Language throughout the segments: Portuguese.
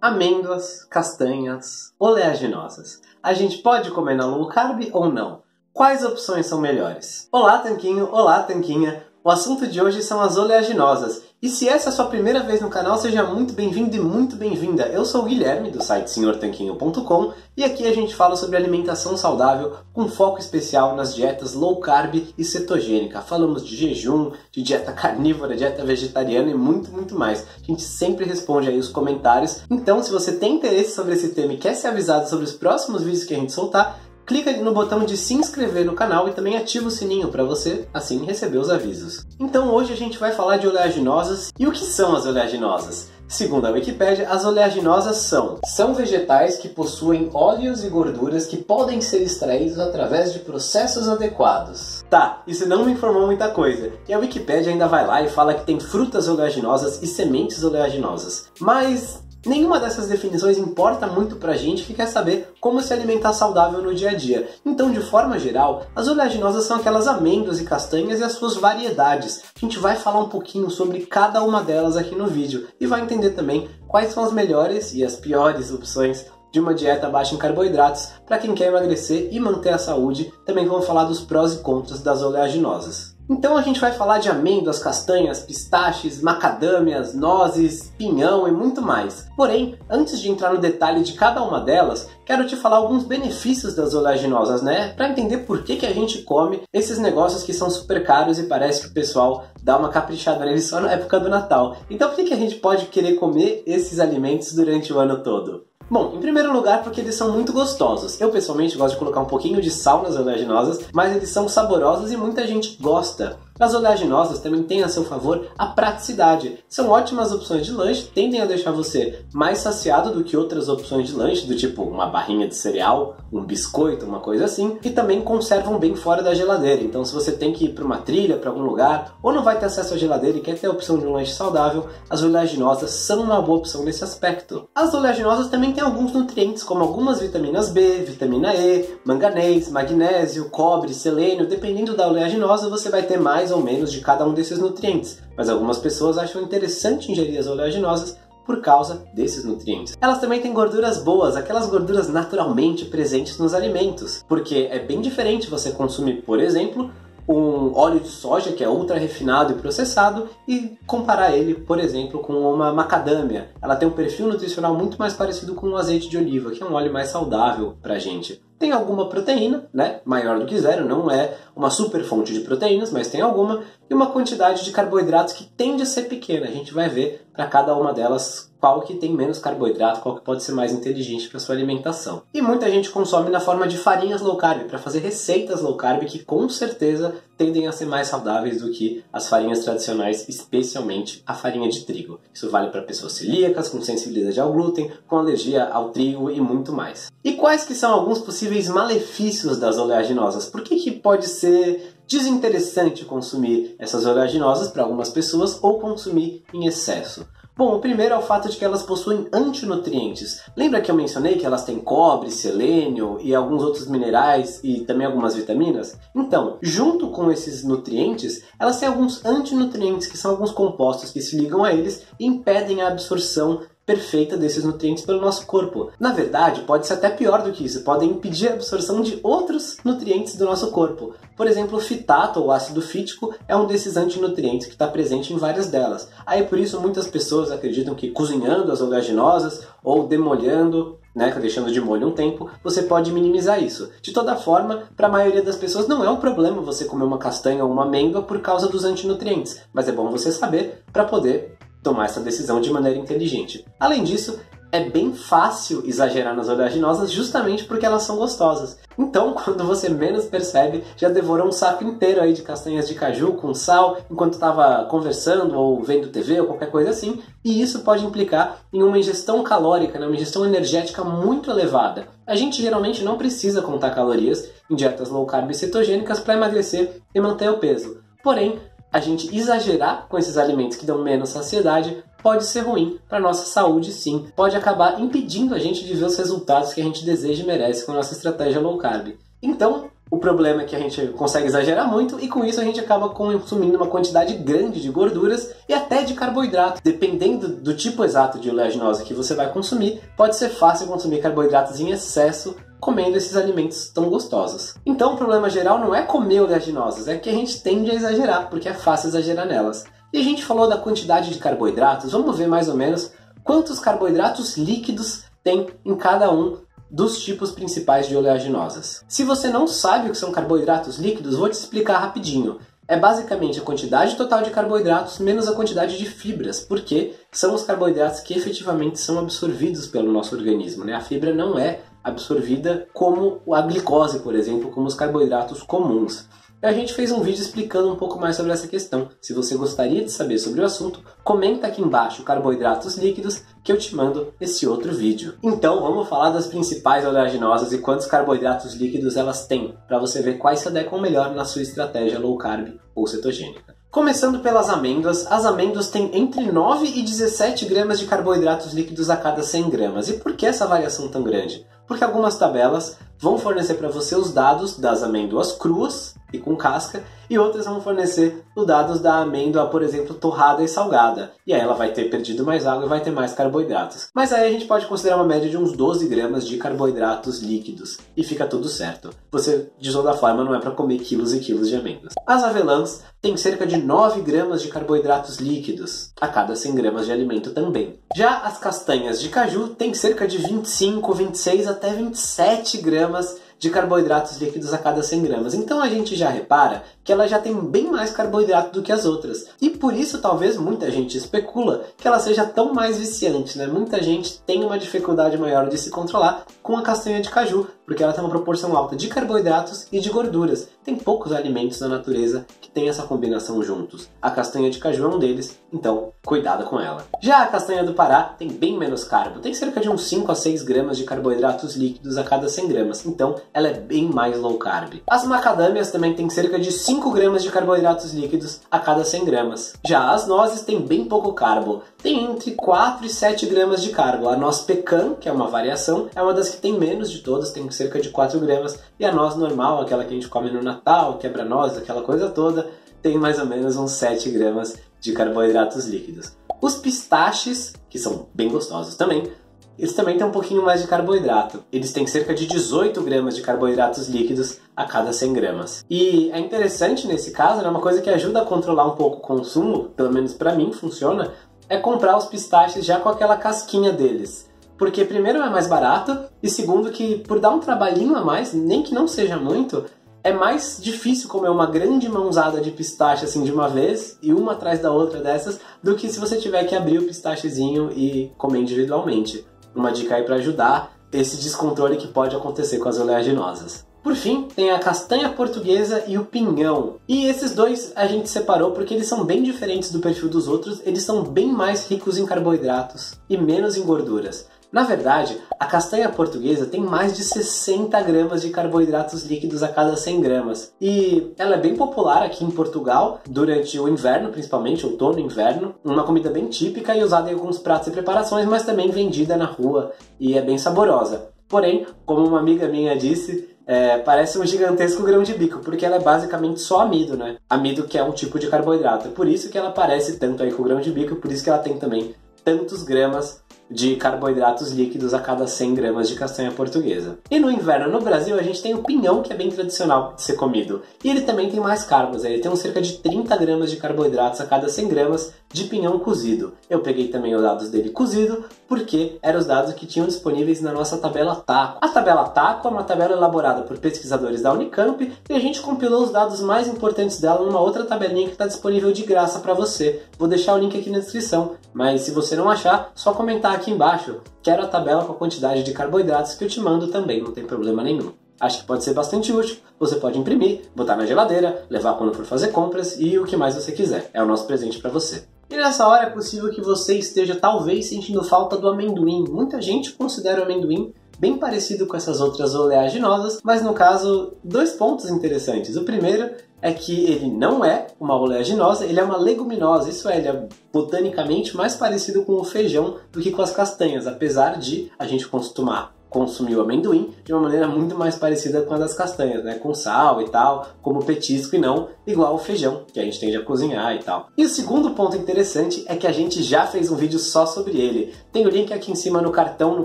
amêndoas, castanhas, oleaginosas. A gente pode comer na low carb ou não? Quais opções são melhores? Olá, Tanquinho! Olá, Tanquinha! O assunto de hoje são as oleaginosas. E se essa é a sua primeira vez no canal, seja muito bem-vindo e muito bem-vinda. Eu sou o Guilherme, do site senhortanquinho.com, e aqui a gente fala sobre alimentação saudável com foco especial nas dietas low carb e cetogênica. Falamos de jejum, de dieta carnívora, dieta vegetariana e muito, muito mais. A gente sempre responde aí os comentários. Então, se você tem interesse sobre esse tema e quer ser avisado sobre os próximos vídeos que a gente soltar, clica no botão de se inscrever no canal e também ativa o sininho para você assim receber os avisos. Então hoje a gente vai falar de oleaginosas e o que são as oleaginosas. Segundo a Wikipédia, as oleaginosas são são vegetais que possuem óleos e gorduras que podem ser extraídos através de processos adequados. Tá, isso não me informou muita coisa. E a Wikipédia ainda vai lá e fala que tem frutas oleaginosas e sementes oleaginosas. Mas Nenhuma dessas definições importa muito pra gente que quer saber como se alimentar saudável no dia a dia. Então, de forma geral, as oleaginosas são aquelas amêndoas e castanhas e as suas variedades. A gente vai falar um pouquinho sobre cada uma delas aqui no vídeo e vai entender também quais são as melhores e as piores opções de uma dieta baixa em carboidratos para quem quer emagrecer e manter a saúde. Também vamos falar dos prós e contras das oleaginosas. Então a gente vai falar de amêndoas, castanhas, pistaches, macadâmias, nozes, pinhão e muito mais. Porém, antes de entrar no detalhe de cada uma delas, quero te falar alguns benefícios das oleaginosas, né? Para entender por que, que a gente come esses negócios que são super caros e parece que o pessoal dá uma caprichada neles só na época do Natal. Então por que, que a gente pode querer comer esses alimentos durante o ano todo? Bom, em primeiro lugar porque eles são muito gostosos. Eu pessoalmente gosto de colocar um pouquinho de sal nas oleaginosas, mas eles são saborosos e muita gente gosta. As oleaginosas também têm a seu favor a praticidade. São ótimas opções de lanche, tendem a deixar você mais saciado do que outras opções de lanche, do tipo uma barrinha de cereal, um biscoito, uma coisa assim, e também conservam bem fora da geladeira. Então, se você tem que ir para uma trilha, para algum lugar, ou não vai ter acesso à geladeira e quer ter a opção de um lanche saudável, as oleaginosas são uma boa opção nesse aspecto. As oleaginosas também têm alguns nutrientes, como algumas vitaminas B, vitamina E, manganês, magnésio, cobre, selênio. Dependendo da oleaginosa, você vai ter mais mais ou menos de cada um desses nutrientes, mas algumas pessoas acham interessante ingerir as oleaginosas por causa desses nutrientes. Elas também têm gorduras boas, aquelas gorduras naturalmente presentes nos alimentos, porque é bem diferente você consumir, por exemplo, um óleo de soja que é ultra refinado e processado e comparar ele, por exemplo, com uma macadâmia. Ela tem um perfil nutricional muito mais parecido com o azeite de oliva, que é um óleo mais saudável para a gente. Tem alguma proteína, né? Maior do que zero, não é uma super fonte de proteínas, mas tem alguma, e uma quantidade de carboidratos que tende a ser pequena. A gente vai ver para cada uma delas qual que tem menos carboidrato, qual que pode ser mais inteligente para sua alimentação. E muita gente consome na forma de farinhas low carb, para fazer receitas low carb que com certeza tendem a ser mais saudáveis do que as farinhas tradicionais, especialmente a farinha de trigo. Isso vale para pessoas celíacas, com sensibilidade ao glúten, com alergia ao trigo e muito mais. E quais que são alguns possíveis malefícios das oleaginosas? Por que, que pode ser desinteressante consumir essas oleaginosas para algumas pessoas ou consumir em excesso? Bom, o primeiro é o fato de que elas possuem antinutrientes. Lembra que eu mencionei que elas têm cobre, selênio e alguns outros minerais e também algumas vitaminas? Então, junto com esses nutrientes, elas têm alguns antinutrientes, que são alguns compostos que se ligam a eles e impedem a absorção perfeita desses nutrientes pelo nosso corpo. Na verdade, pode ser até pior do que isso, podem impedir a absorção de outros nutrientes do nosso corpo. Por exemplo, o fitato ou ácido fítico é um desses antinutrientes que está presente em várias delas. Aí por isso muitas pessoas acreditam que cozinhando as oleaginosas ou demolhando né, deixando de molho um tempo, você pode minimizar isso. De toda forma, para a maioria das pessoas não é um problema você comer uma castanha ou uma amêndoa por causa dos antinutrientes, mas é bom você saber para poder tomar essa decisão de maneira inteligente. Além disso, é bem fácil exagerar nas oleaginosas justamente porque elas são gostosas. Então, quando você menos percebe, já devorou um saco inteiro aí de castanhas de caju com sal enquanto estava conversando ou vendo TV ou qualquer coisa assim, e isso pode implicar em uma ingestão calórica, né, uma ingestão energética muito elevada. A gente geralmente não precisa contar calorias em dietas low carb e cetogênicas para emagrecer e manter o peso. Porém, a gente exagerar com esses alimentos que dão menos saciedade pode ser ruim para nossa saúde, sim. Pode acabar impedindo a gente de ver os resultados que a gente deseja e merece com a nossa estratégia low carb. Então, O problema é que a gente consegue exagerar muito e com isso a gente acaba consumindo uma quantidade grande de gorduras e até de carboidrato. Dependendo do tipo exato de oleaginosa que você vai consumir, pode ser fácil consumir carboidratos em excesso comendo esses alimentos tão gostosos. Então o problema geral não é comer oleaginosas, é que a gente tende a exagerar, porque é fácil exagerar nelas. E a gente falou da quantidade de carboidratos, vamos ver mais ou menos quantos carboidratos líquidos tem em cada um dos tipos principais de oleaginosas. Se você não sabe o que são carboidratos líquidos, vou te explicar rapidinho. É basicamente a quantidade total de carboidratos menos a quantidade de fibras, porque são os carboidratos que efetivamente são absorvidos pelo nosso organismo. Né? A fibra não é absorvida como a glicose, por exemplo, como os carboidratos comuns. E a gente fez um vídeo explicando um pouco mais sobre essa questão. Se você gostaria de saber sobre o assunto, comenta aqui embaixo carboidratos líquidos que eu te mando esse outro vídeo. Então vamos falar das principais oleaginosas e quantos carboidratos líquidos elas têm, para você ver quais se adequam melhor na sua estratégia low carb ou cetogênica. Começando pelas amêndoas, as amêndoas têm entre 9 e 17 gramas de carboidratos líquidos a cada 100 gramas. E por que essa variação tão grande? Porque algumas tabelas vão fornecer para você os dados das amêndoas cruas e com casca, e outras vão fornecer os dados da amêndoa, por exemplo, torrada e salgada. E aí ela vai ter perdido mais água e vai ter mais carboidratos. Mas aí a gente pode considerar uma média de uns 12 gramas de carboidratos líquidos e fica tudo certo. Você, de toda forma, não é para comer quilos e quilos de amêndoas. As avelãs têm cerca de 9 gramas de carboidratos líquidos a cada 100 gramas de alimento também. Já as castanhas de caju têm cerca de 25, 26 até 27 gramas de carboidratos líquidos a cada 100 gramas. Então a gente já repara que ela já tem bem mais carboidrato do que as outras. E por isso talvez muita gente especula que ela seja tão mais viciante, né? Muita gente tem uma dificuldade maior de se controlar com a castanha de caju, porque ela tem uma proporção alta de carboidratos e de gorduras. Tem poucos alimentos na natureza que têm essa combinação juntos. A castanha de caju é um deles, então cuidado com ela. Já a castanha do Pará tem bem menos carbo, tem cerca de uns 5 a 6 gramas de carboidratos líquidos a cada 100 gramas, então ela é bem mais low carb. As macadâmias também têm cerca de 5 gramas de carboidratos líquidos a cada 100 gramas. Já as nozes têm bem pouco carbo, tem entre 4 e 7 gramas de carbo. A noz pecan, que é uma variação, é uma das que tem menos de todas, tem cerca de 4 gramas, e a noz normal, aquela que a gente come no Natal, quebra-noz, aquela coisa toda, tem mais ou menos uns 7 gramas de carboidratos líquidos. Os pistaches, que são bem gostosos também, eles também têm um pouquinho mais de carboidrato. Eles têm cerca de 18 gramas de carboidratos líquidos a cada 100 gramas. E é interessante nesse caso, é né, uma coisa que ajuda a controlar um pouco o consumo, pelo menos para mim funciona, é comprar os pistaches já com aquela casquinha deles porque primeiro é mais barato e segundo que por dar um trabalhinho a mais, nem que não seja muito, é mais difícil comer uma grande mãozada de pistache assim de uma vez e uma atrás da outra dessas do que se você tiver que abrir o pistachezinho e comer individualmente. Uma dica aí para ajudar esse descontrole que pode acontecer com as oleaginosas. Por fim, tem a castanha portuguesa e o pinhão. E esses dois a gente separou porque eles são bem diferentes do perfil dos outros, eles são bem mais ricos em carboidratos e menos em gorduras. Na verdade, a castanha portuguesa tem mais de 60 gramas de carboidratos líquidos a cada 100 gramas. E ela é bem popular aqui em Portugal durante o inverno, principalmente outono e inverno. Uma comida bem típica e usada em alguns pratos e preparações, mas também vendida na rua e é bem saborosa. Porém, como uma amiga minha disse, é, parece um gigantesco grão de bico, porque ela é basicamente só amido, né? Amido que é um tipo de carboidrato. É por isso que ela parece tanto aí com o grão de bico, por isso que ela tem também tantos gramas de carboidratos líquidos a cada 100 gramas de castanha portuguesa. E no inverno no Brasil a gente tem o pinhão, que é bem tradicional de ser comido. E ele também tem mais carbos, ele tem cerca de 30 gramas de carboidratos a cada 100 gramas de pinhão cozido. Eu peguei também os dados dele cozido, porque eram os dados que tinham disponíveis na nossa tabela TACO. A tabela TACO é uma tabela elaborada por pesquisadores da Unicamp e a gente compilou os dados mais importantes dela numa outra tabelinha que está disponível de graça para você. Vou deixar o link aqui na descrição, mas se você não achar, só comentar aqui embaixo. Quero a tabela com a quantidade de carboidratos que eu te mando também, não tem problema nenhum. Acho que pode ser bastante útil. Você pode imprimir, botar na geladeira, levar quando for fazer compras e o que mais você quiser. É o nosso presente para você. E nessa hora é possível que você esteja talvez sentindo falta do amendoim. Muita gente considera o amendoim bem parecido com essas outras oleaginosas, mas no caso, dois pontos interessantes. O primeiro é que ele não é uma oleaginosa, ele é uma leguminosa, isso é, ele é botanicamente mais parecido com o feijão do que com as castanhas, apesar de a gente costumar consumir o amendoim de uma maneira muito mais parecida com a das castanhas, né? Com sal e tal, como petisco e não igual o feijão, que a gente tende a cozinhar e tal. E o segundo ponto interessante é que a gente já fez um vídeo só sobre ele. Tem o link aqui em cima no cartão no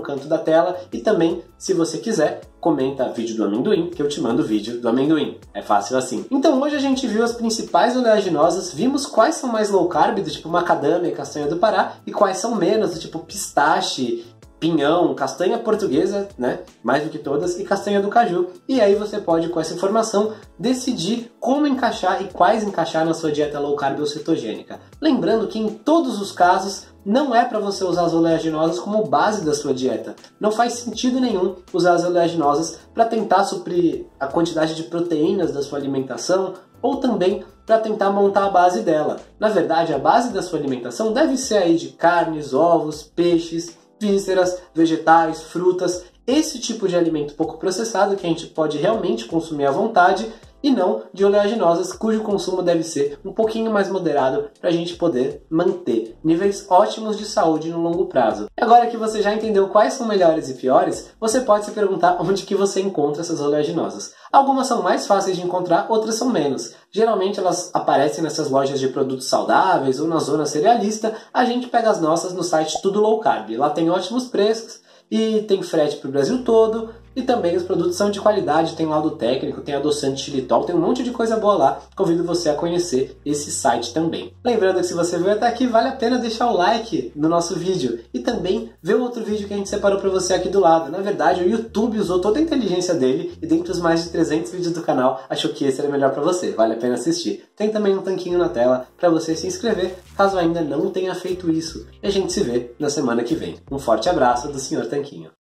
canto da tela e também, se você quiser, comenta vídeo do amendoim, que eu te mando vídeo do amendoim. É fácil assim. Então hoje a gente viu as principais oleaginosas, vimos quais são mais low carb, do tipo macadâmia e castanha do Pará, e quais são menos, do tipo pistache pinhão, castanha portuguesa, né? Mais do que todas, e castanha do caju. E aí você pode, com essa informação, decidir como encaixar e quais encaixar na sua dieta low carb ou cetogênica. Lembrando que em todos os casos não é para você usar as oleaginosas como base da sua dieta. Não faz sentido nenhum usar as oleaginosas para tentar suprir a quantidade de proteínas da sua alimentação ou também para tentar montar a base dela. Na verdade, a base da sua alimentação deve ser aí de carnes, ovos, peixes, vísceras, vegetais, frutas, esse tipo de alimento pouco processado que a gente pode realmente consumir à vontade e não de oleaginosas cujo consumo deve ser um pouquinho mais moderado para a gente poder manter níveis ótimos de saúde no longo prazo. Agora que você já entendeu quais são melhores e piores, você pode se perguntar onde que você encontra essas oleaginosas. Algumas são mais fáceis de encontrar, outras são menos. Geralmente elas aparecem nessas lojas de produtos saudáveis ou na zona cerealista. A gente pega as nossas no site Tudo Low Carb. Lá tem ótimos preços e tem frete para o Brasil todo. E também os produtos são de qualidade, tem laudo técnico, tem adoçante xilitol, tem um monte de coisa boa lá. Convido você a conhecer esse site também. Lembrando que se você veio até aqui, vale a pena deixar o like no nosso vídeo e também ver o outro vídeo que a gente separou para você aqui do lado. Na verdade, o YouTube usou toda a inteligência dele e dentre os mais de 300 vídeos do canal, achou que esse era melhor para você. Vale a pena assistir. Tem também um tanquinho na tela para você se inscrever, caso ainda não tenha feito isso. E a gente se vê na semana que vem. Um forte abraço do Sr. Tanquinho.